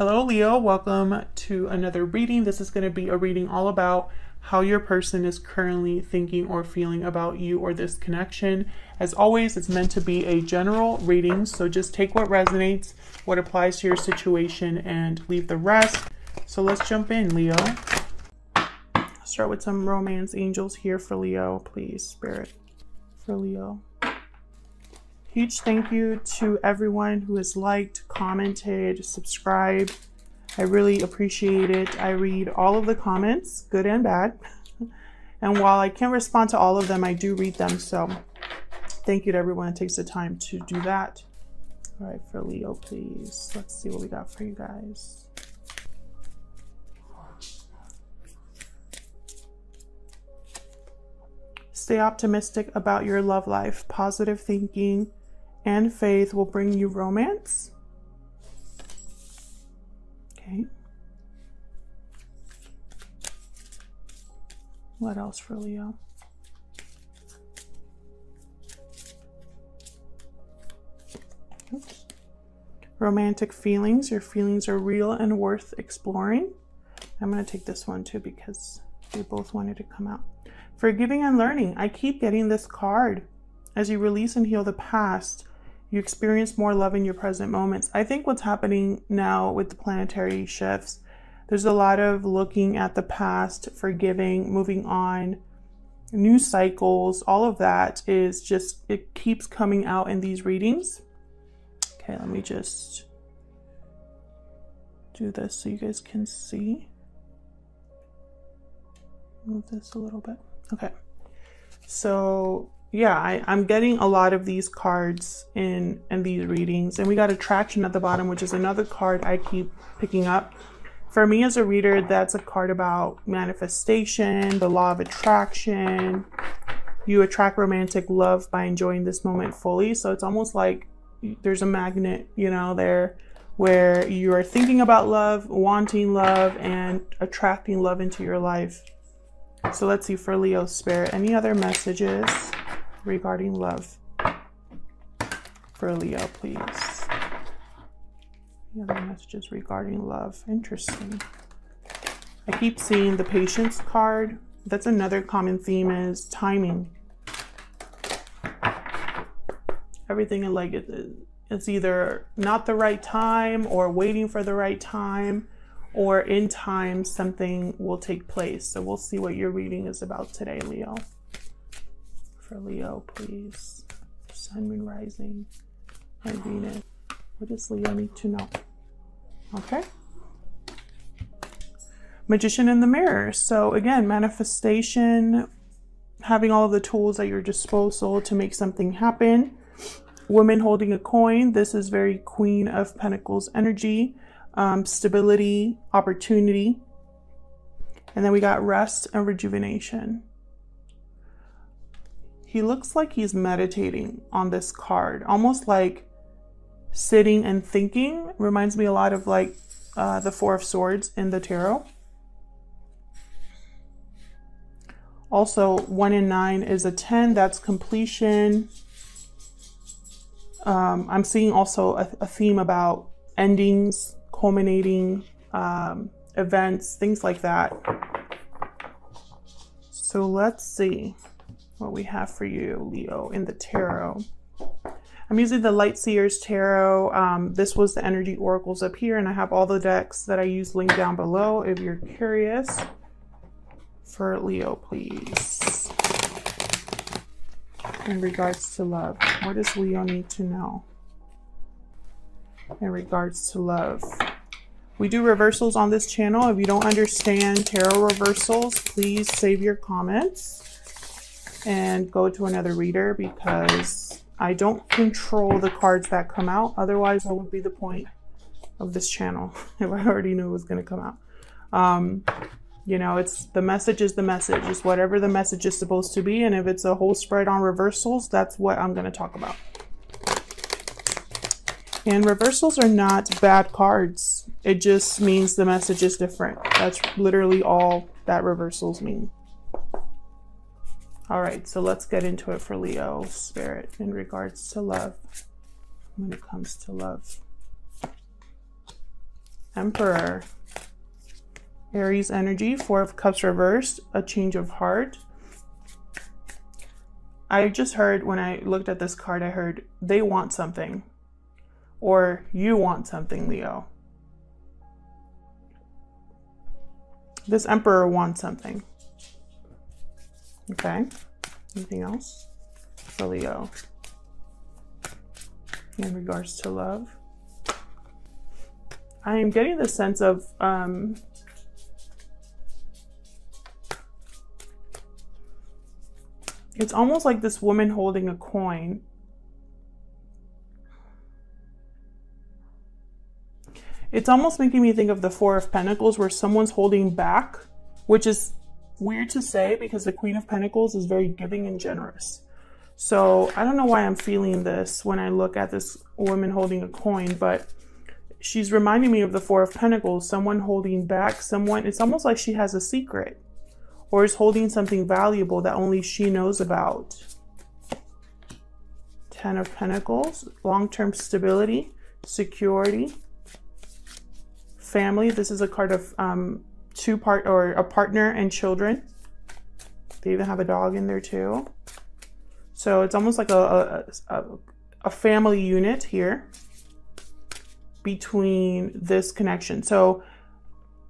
Hello, Leo. Welcome to another reading. This is going to be a reading all about how your person is currently thinking or feeling about you or this connection. As always, it's meant to be a general reading, so just take what resonates, what applies to your situation, and leave the rest. So let's jump in, Leo. Start with some romance angels here for Leo, please, Spirit, for Leo. Huge thank you to everyone who has liked, commented, subscribed. I really appreciate it. I read all of the comments, good and bad. And while I can't respond to all of them, I do read them. So thank you to everyone who takes the time to do that. All right, for Leo, please. Let's see what we got for you guys. Stay optimistic about your love life. Positive thinking and faith will bring you romance. Okay. What else for Leo? Oops. Romantic feelings. Your feelings are real and worth exploring. I'm going to take this one too because we both wanted to come out. Forgiving and learning. I keep getting this card. As you release and heal the past, you experience more love in your present moments. I think what's happening now with the planetary shifts, there's a lot of looking at the past, forgiving, moving on, new cycles, all of that is just, it keeps coming out in these readings. Okay, let me just do this so you guys can see. Move this a little bit. Okay. So yeah, I, I'm getting a lot of these cards in in these readings. And we got attraction at the bottom, which is another card I keep picking up. For me as a reader, that's a card about manifestation, the law of attraction. You attract romantic love by enjoying this moment fully. So it's almost like there's a magnet, you know, there where you are thinking about love, wanting love, and attracting love into your life. So let's see for Leo Spirit. Any other messages? Regarding love for Leo, please. Any other messages regarding love? Interesting. I keep seeing the patience card. That's another common theme is timing. Everything in like it's either not the right time or waiting for the right time or in time something will take place. So we'll see what your reading is about today, Leo for Leo, please. Sun, Moon, Rising, and Venus. What does Leo need to know? Okay. Magician in the mirror. So again, manifestation, having all of the tools at your disposal to make something happen. Woman holding a coin. This is very Queen of Pentacles energy. Um, stability, opportunity. And then we got rest and rejuvenation. He looks like he's meditating on this card, almost like sitting and thinking. Reminds me a lot of like uh, the Four of Swords in the tarot. Also, one in nine is a 10. That's completion. Um, I'm seeing also a, a, theme about endings, culminating um, events, things like that. So let's see what we have for you, Leo, in the tarot. I'm using the Light Seers Tarot. Um, this was the Energy Oracles up here, and I have all the decks that I use linked down below if you're curious. For Leo, please. In regards to love, what does Leo need to know? In regards to love. We do reversals on this channel. If you don't understand tarot reversals, please save your comments and go to another reader because I don't control the cards that come out. Otherwise, what would be the point of this channel if I already knew it was going to come out? Um, you know, it's the message is the message. It's whatever the message is supposed to be. And if it's a whole spread on reversals, that's what I'm going to talk about. And reversals are not bad cards. It just means the message is different. That's literally all that reversals mean. All right, so let's get into it for Leo spirit in regards to love. When it comes to love. Emperor. Aries energy, Four of Cups reversed, a change of heart. I just heard when I looked at this card, I heard they want something or you want something, Leo. This Emperor wants something. Okay. Anything else for Leo in regards to love? I am getting the sense of um, it's almost like this woman holding a coin. It's almost making me think of the Four of Pentacles where someone's holding back, which is weird to say because the Queen of Pentacles is very giving and generous. So I don't know why I'm feeling this when I look at this woman holding a coin, but she's reminding me of the Four of Pentacles, someone holding back, someone, it's almost like she has a secret or is holding something valuable that only she knows about. Ten of Pentacles, long-term stability, security, family. This is a card of um, two part or a partner and children. They even have a dog in there too. So it's almost like a, a, a family unit here between this connection. So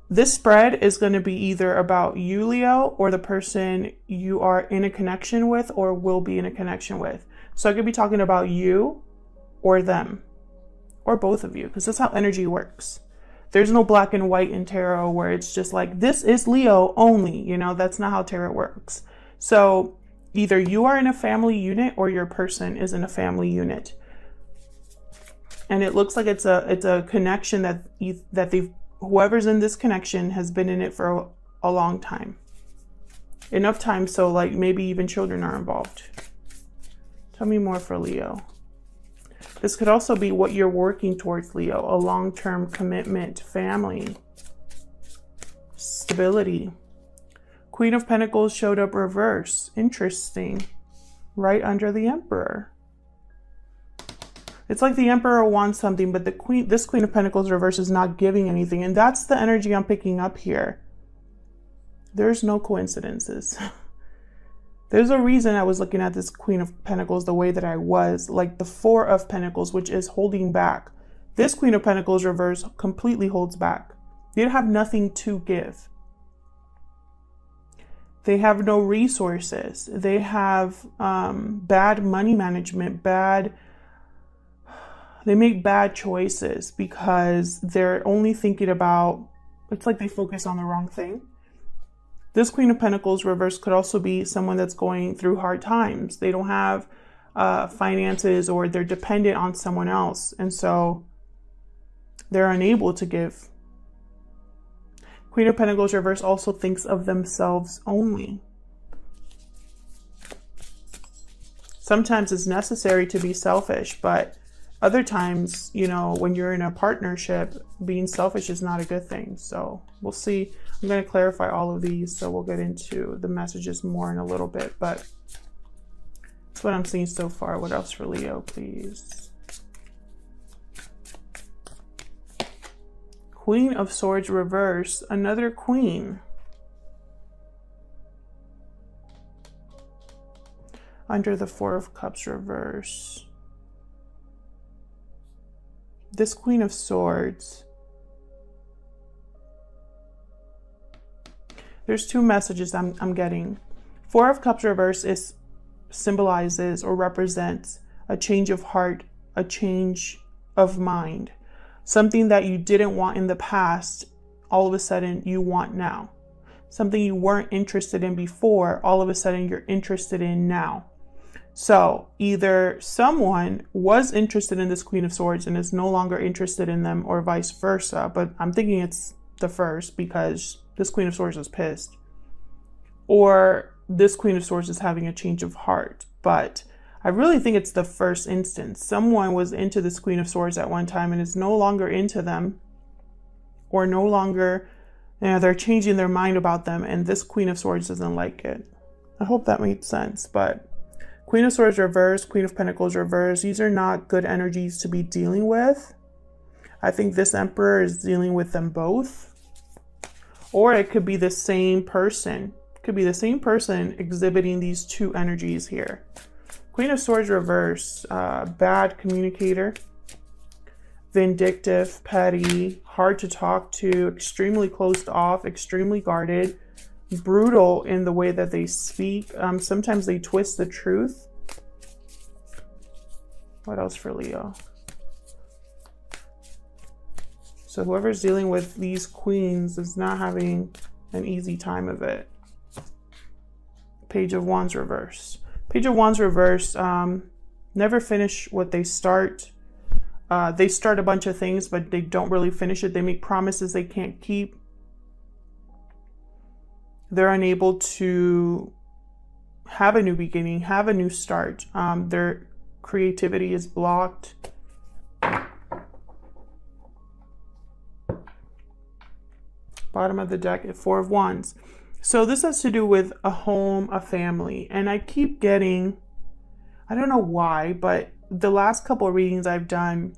this spread is going to be either about you, Leo, or the person you are in a connection with or will be in a connection with. So I could be talking about you or them or both of you because that's how energy works. There's no black and white in tarot where it's just like, this is Leo only. You know, that's not how tarot works. So either you are in a family unit or your person is in a family unit and it looks like it's a it's a connection that you, that they've whoever's in this connection has been in it for a, a long time enough time so like maybe even children are involved tell me more for leo this could also be what you're working towards leo a long-term commitment family stability queen of pentacles showed up reverse interesting right under the emperor it's like the Emperor wants something, but the Queen, this Queen of Pentacles reverse is not giving anything. And that's the energy I'm picking up here. There's no coincidences. There's a reason I was looking at this Queen of Pentacles the way that I was, like the Four of Pentacles, which is holding back. This Queen of Pentacles reverse completely holds back. They have nothing to give. They have no resources. They have um, bad money management, bad they make bad choices because they're only thinking about it's like they focus on the wrong thing. This Queen of Pentacles reverse could also be someone that's going through hard times. They don't have uh, finances or they're dependent on someone else. And so they're unable to give. Queen of Pentacles reverse also thinks of themselves only. Sometimes it's necessary to be selfish, but other times, you know, when you're in a partnership, being selfish is not a good thing. So we'll see. I'm going to clarify all of these. So we'll get into the messages more in a little bit. But that's what I'm seeing so far. What else for Leo, please? Queen of Swords reverse. Another queen. Under the Four of Cups reverse this Queen of Swords, there's two messages I'm, I'm getting. Four of Cups reverse is symbolizes or represents a change of heart, a change of mind. Something that you didn't want in the past, all of a sudden you want now. Something you weren't interested in before, all of a sudden you're interested in now. So either someone was interested in this Queen of Swords and is no longer interested in them, or vice versa. But I'm thinking it's the first because this Queen of Swords is pissed. Or this Queen of Swords is having a change of heart. But I really think it's the first instance. Someone was into this Queen of Swords at one time and is no longer into them, or no longer, you know, they're changing their mind about them, and this Queen of Swords doesn't like it. I hope that made sense, but Queen of Swords reverse, Queen of Pentacles reverse. These are not good energies to be dealing with. I think this emperor is dealing with them both. Or it could be the same person. Could be the same person exhibiting these two energies here. Queen of Swords reverse, uh, bad communicator, vindictive, petty, hard to talk to, extremely closed off, extremely guarded, brutal in the way that they speak. Um, sometimes they twist the truth. What else for Leo? So whoever's dealing with these queens is not having an easy time of it. Page of Wands reverse. Page of Wands reverse. Um, never finish what they start. Uh, they start a bunch of things, but they don't really finish it. They make promises they can't keep. They're unable to have a new beginning, have a new start. Um, their creativity is blocked. Bottom of the deck, at Four of Wands. So this has to do with a home, a family. And I keep getting, I don't know why, but the last couple readings I've done,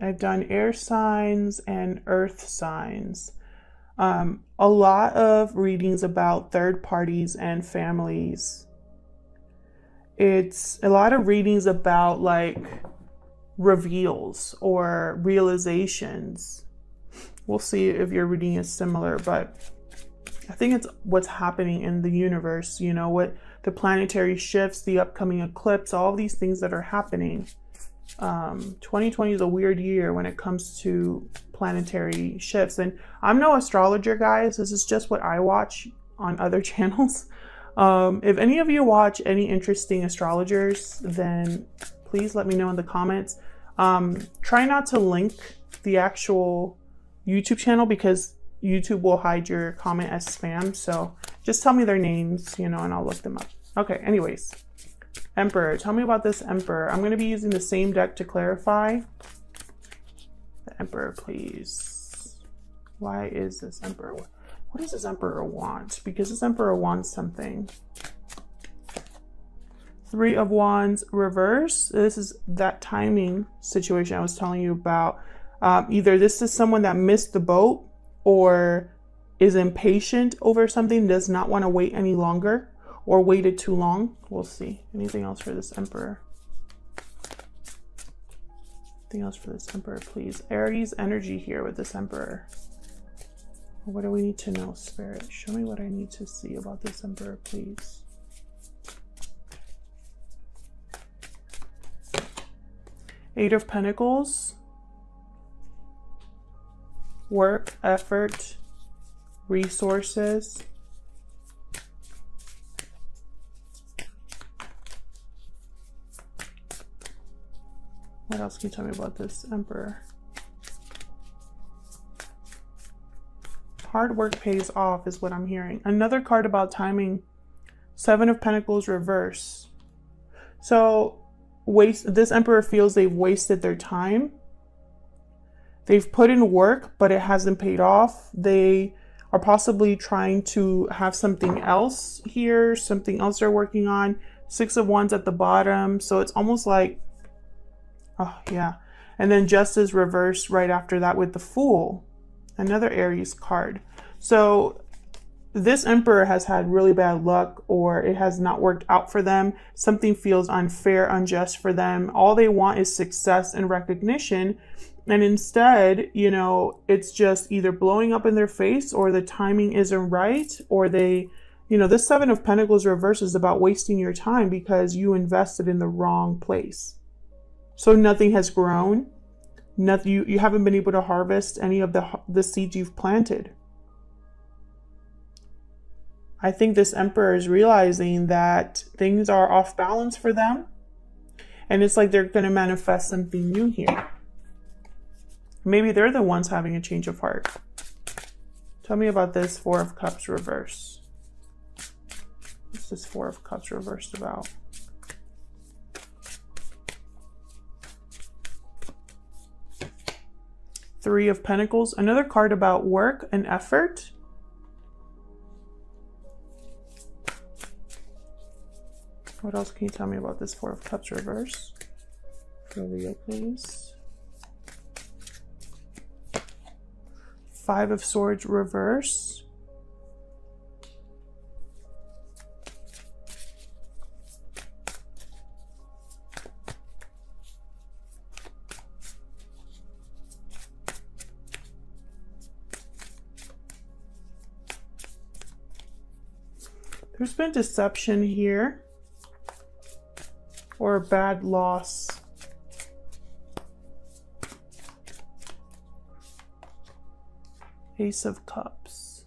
I've done air signs and earth signs. Um, a lot of readings about third parties and families. It's a lot of readings about like reveals or realizations. We'll see if your reading is similar, but I think it's what's happening in the universe, you know, what the planetary shifts, the upcoming eclipse, all these things that are happening. Um, 2020 is a weird year when it comes to planetary shifts. And I'm no astrologer, guys. This is just what I watch on other channels. Um, if any of you watch any interesting astrologers, then please let me know in the comments. Um, try not to link the actual YouTube channel because YouTube will hide your comment as spam. So just tell me their names, you know, and I'll look them up. Okay, anyways. Emperor. Tell me about this Emperor. I'm going to be using the same deck to clarify. The Emperor, please. Why is this Emperor? What does this Emperor want? Because this Emperor wants something. Three of Wands reverse. This is that timing situation I was telling you about. Um, either this is someone that missed the boat or is impatient over something, does not want to wait any longer, or waited too long. We'll see. Anything else for this emperor? Anything else for this emperor, please? Aries energy here with this emperor. What do we need to know, Spirit? Show me what I need to see about this emperor, please. Eight of Pentacles. Work, effort, resources. What else can you tell me about this emperor? Hard work pays off is what I'm hearing. Another card about timing. Seven of Pentacles reverse. So waste this emperor feels they've wasted their time. They've put in work, but it hasn't paid off. They are possibly trying to have something else here, something else they're working on. Six of Wands at the bottom. So it's almost like Oh, yeah. And then Justice reversed right after that with the Fool, another Aries card. So this Emperor has had really bad luck or it has not worked out for them. Something feels unfair, unjust for them. All they want is success and recognition. And instead, you know, it's just either blowing up in their face or the timing isn't right or they, you know, this Seven of Pentacles reverse is about wasting your time because you invested in the wrong place. So nothing has grown. Nothing, you, you haven't been able to harvest any of the, the seeds you've planted. I think this emperor is realizing that things are off balance for them. And it's like they're going to manifest something new here. Maybe they're the ones having a change of heart. Tell me about this Four of Cups reverse. What's this Four of Cups reversed about? Three of Pentacles. Another card about work and effort. What else can you tell me about this Four of Cups reverse? For Leo, please. Five of Swords reverse. There's been deception here or a bad loss. Ace of Cups.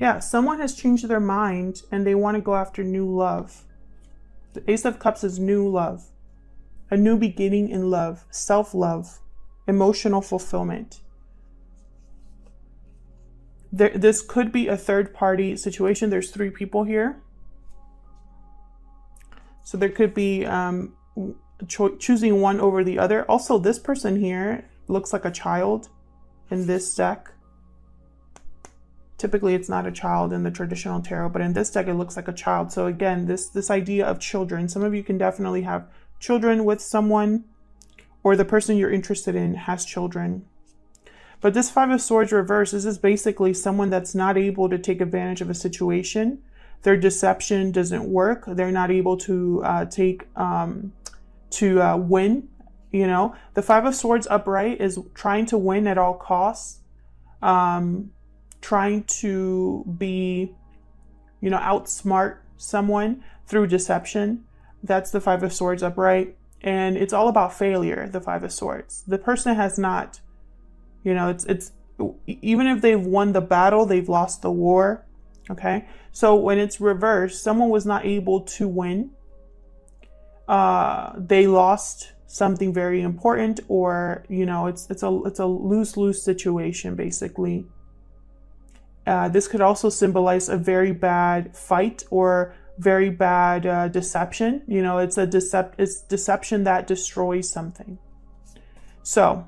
Yeah, someone has changed their mind and they want to go after new love. The Ace of Cups is new love, a new beginning in love, self love, emotional fulfillment. There, this could be a third party situation. There's three people here. So there could be um, cho choosing one over the other. Also, this person here looks like a child in this deck. Typically, it's not a child in the traditional tarot, but in this deck, it looks like a child. So again, this, this idea of children, some of you can definitely have children with someone or the person you're interested in has children. But this Five of Swords reverse, this is basically someone that's not able to take advantage of a situation. Their deception doesn't work. They're not able to uh, take, um, to uh, win you know, the Five of Swords upright is trying to win at all costs, um, trying to be, you know, outsmart someone through deception. That's the Five of Swords upright. And it's all about failure, the Five of Swords. The person has not, you know, it's, it's, even if they've won the battle, they've lost the war. Okay. So when it's reversed, someone was not able to win. Uh, they lost something very important or you know it's it's a it's a lose-lose situation basically uh, this could also symbolize a very bad fight or very bad uh, deception you know it's a decept it's deception that destroys something so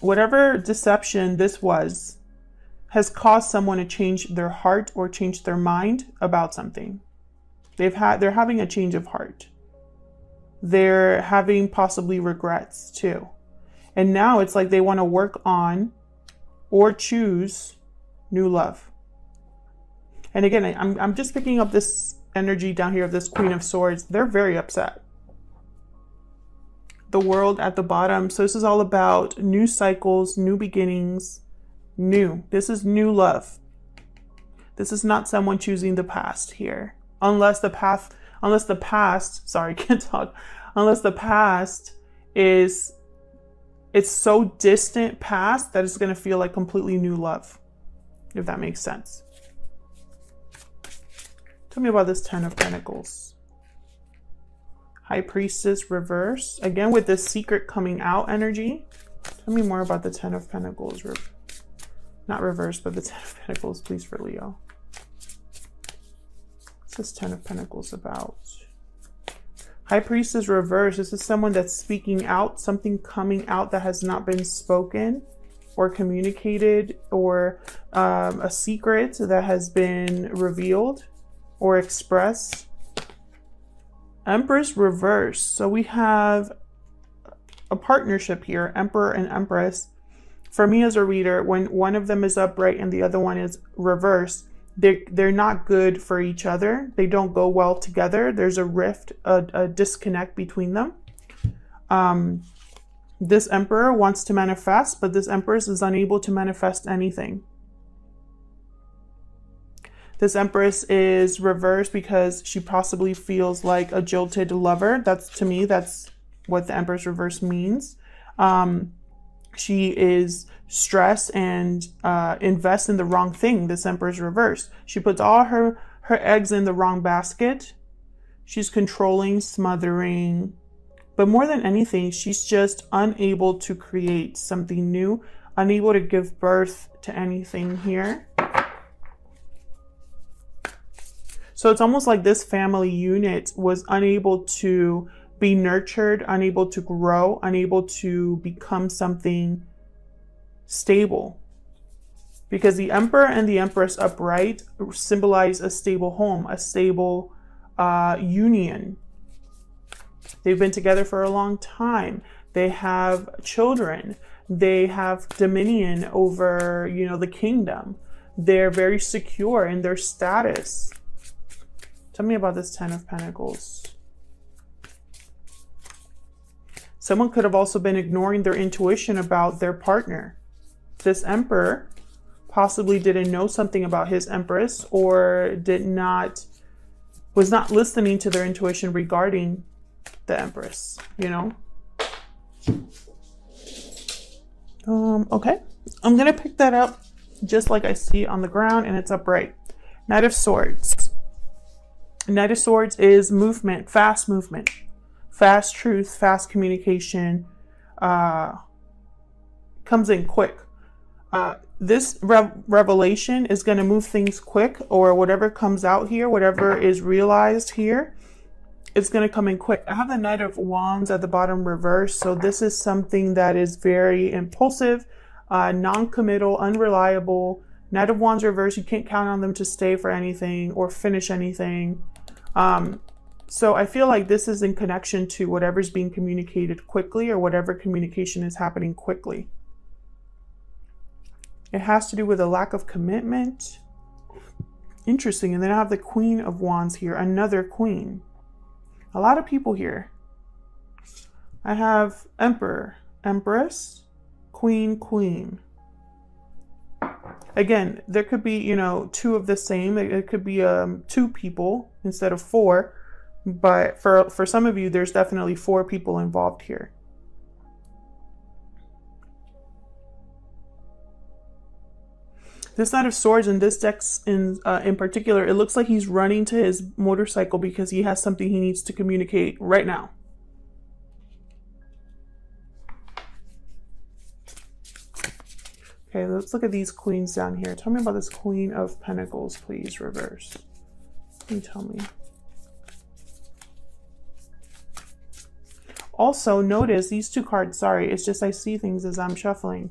whatever deception this was has caused someone to change their heart or change their mind about something they've had they're having a change of heart they're having possibly regrets too. And now it's like they want to work on or choose new love. And again, I'm, I'm just picking up this energy down here of this Queen of Swords. They're very upset. The world at the bottom. So this is all about new cycles, new beginnings, new. This is new love. This is not someone choosing the past here. Unless the path, unless the past, sorry, can't talk, unless the past is it's so distant past that it's going to feel like completely new love if that makes sense tell me about this ten of pentacles high priestess reverse. Again with this secret coming out energy. Tell me more about the ten of pentacles. Re not reverse but the ten of pentacles please for leo. What's this ten of pentacles about? High Priestess reverse. This is someone that's speaking out, something coming out that has not been spoken or communicated, or um, a secret that has been revealed or expressed. Empress reverse. So we have a partnership here, Emperor and Empress. For me as a reader, when one of them is upright and the other one is reverse, they're, they're not good for each other. They don't go well together. There's a rift, a, a disconnect between them. Um, this emperor wants to manifest, but this empress is unable to manifest anything. This empress is reversed because she possibly feels like a jilted lover. That's to me, that's what the empress reverse means. Um, she is stressed and uh, invests in the wrong thing. This Empress reverse. She puts all her her eggs in the wrong basket. She's controlling, smothering, but more than anything, she's just unable to create something new, unable to give birth to anything here. So it's almost like this family unit was unable to be nurtured, unable to grow, unable to become something stable. Because the emperor and the empress upright symbolize a stable home, a stable uh, union. They've been together for a long time. They have children. They have dominion over, you know, the kingdom. They're very secure in their status. Tell me about this Ten of Pentacles. Someone could have also been ignoring their intuition about their partner. This Emperor possibly didn't know something about his Empress or did not, was not listening to their intuition regarding the Empress, you know? Um, okay. I'm going to pick that up just like I see on the ground and it's upright. Knight of Swords. Knight of Swords is movement, fast movement, fast truth, fast communication, uh, comes in quick. Uh, this re revelation is going to move things quick or whatever comes out here, whatever is realized here, it's going to come in quick. I have the Knight of Wands at the bottom reverse. So this is something that is very impulsive, uh, non-committal, unreliable. Knight of Wands reverse, you can't count on them to stay for anything or finish anything. Um, so I feel like this is in connection to whatever's being communicated quickly or whatever communication is happening quickly. It has to do with a lack of commitment. Interesting. And then I have the Queen of Wands here, another queen. A lot of people here. I have Emperor, Empress, Queen, Queen. Again, there could be, you know, two of the same. It could be um, two people instead of four. But for, for some of you, there's definitely four people involved here. This Knight of Swords in this deck in, uh, in particular, it looks like he's running to his motorcycle because he has something he needs to communicate right now. Okay, let's look at these queens down here. Tell me about this Queen of Pentacles, please, reverse. You tell me? Also, notice these two cards, sorry, it's just I see things as I'm shuffling.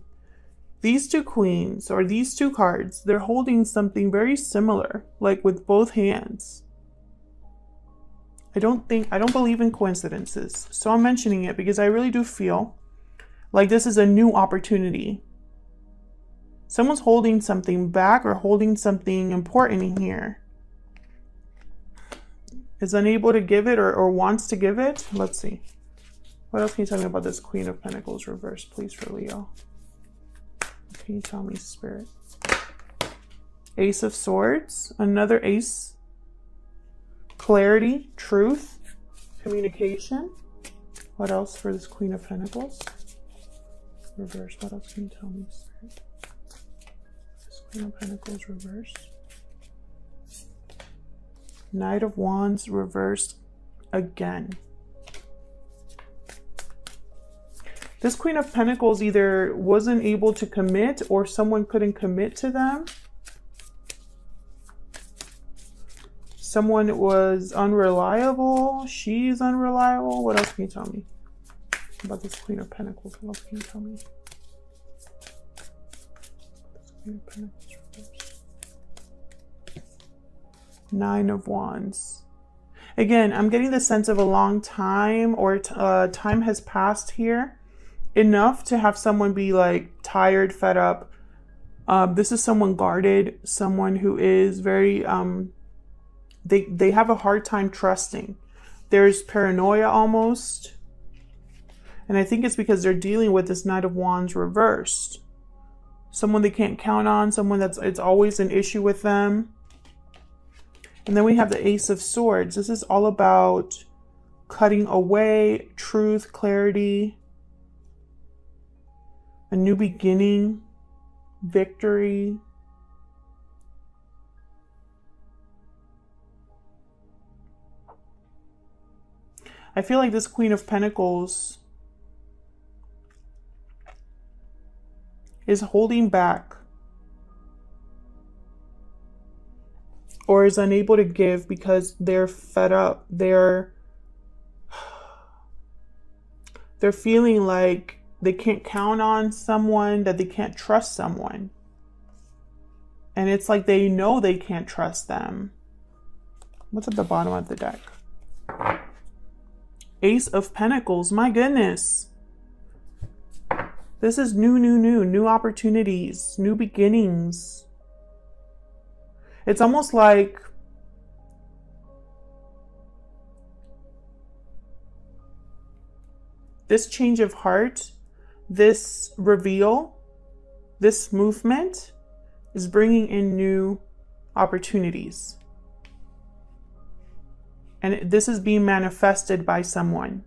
These two queens, or these two cards, they're holding something very similar, like with both hands. I don't think, I don't believe in coincidences, so I'm mentioning it because I really do feel like this is a new opportunity Someone's holding something back or holding something important in here. Is unable to give it or, or wants to give it. Let's see. What else can you tell me about this Queen of Pentacles reverse, please, for Leo? Can you tell me, Spirit? Ace of Swords, another ace. Clarity, truth, communication. What else for this Queen of Pentacles? Reverse, what else can you tell me? Queen of Pentacles reversed. Knight of Wands reversed again. This Queen of Pentacles either wasn't able to commit or someone couldn't commit to them. Someone was unreliable. She's unreliable. What else can you tell me about this Queen of Pentacles? What else can you tell me? Nine of Wands. Again, I'm getting the sense of a long time or uh, time has passed here. Enough to have someone be like tired, fed up. Um, this is someone guarded, someone who is very, um, they, they have a hard time trusting. There's paranoia almost. And I think it's because they're dealing with this Knight of Wands reversed someone they can't count on, someone that's it's always an issue with them. And then we have the Ace of Swords. This is all about cutting away, truth, clarity, a new beginning, victory. I feel like this Queen of Pentacles is holding back or is unable to give because they're fed up. They're they're feeling like they can't count on someone, that they can't trust someone. And it's like they know they can't trust them. What's at the bottom of the deck? Ace of Pentacles. My goodness. This is new, new, new, new opportunities, new beginnings. It's almost like this change of heart, this reveal, this movement is bringing in new opportunities. And this is being manifested by someone.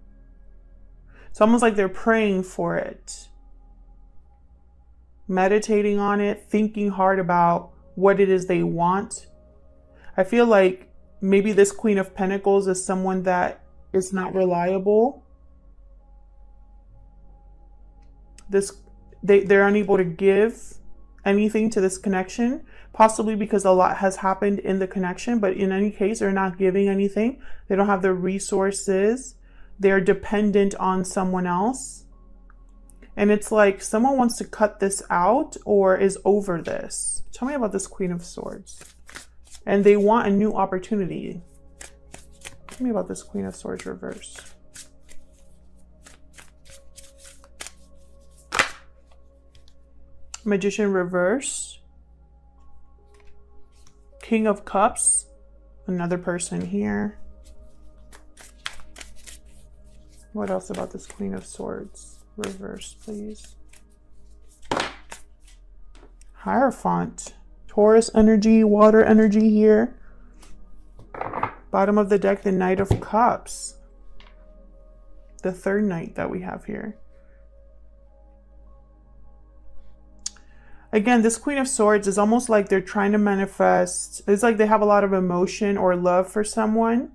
It's almost like they're praying for it, meditating on it, thinking hard about what it is they want. I feel like maybe this Queen of Pentacles is someone that is not reliable. This they, they're unable to give anything to this connection possibly because a lot has happened in the connection but in any case they're not giving anything. They don't have the resources. They're dependent on someone else and it's like someone wants to cut this out or is over this tell me about this queen of swords and they want a new opportunity tell me about this queen of swords reverse Magician reverse. King of Cups. Another person here. What else about this Queen of Swords? Reverse, please. Hierophant. Taurus energy, water energy here. Bottom of the deck, the Knight of Cups. The third knight that we have here. again, this Queen of Swords is almost like they're trying to manifest. It's like they have a lot of emotion or love for someone.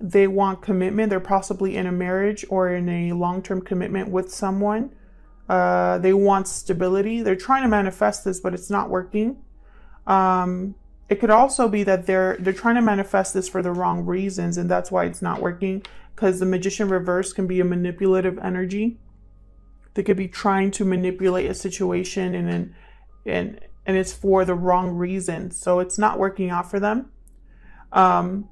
They want commitment. They're possibly in a marriage or in a long term commitment with someone. Uh, they want stability. They're trying to manifest this, but it's not working. Um, it could also be that they're they're trying to manifest this for the wrong reasons, and that's why it's not working. Because the magician reverse can be a manipulative energy they could be trying to manipulate a situation and and and, and it's for the wrong reason. So it's not working out for them. Um,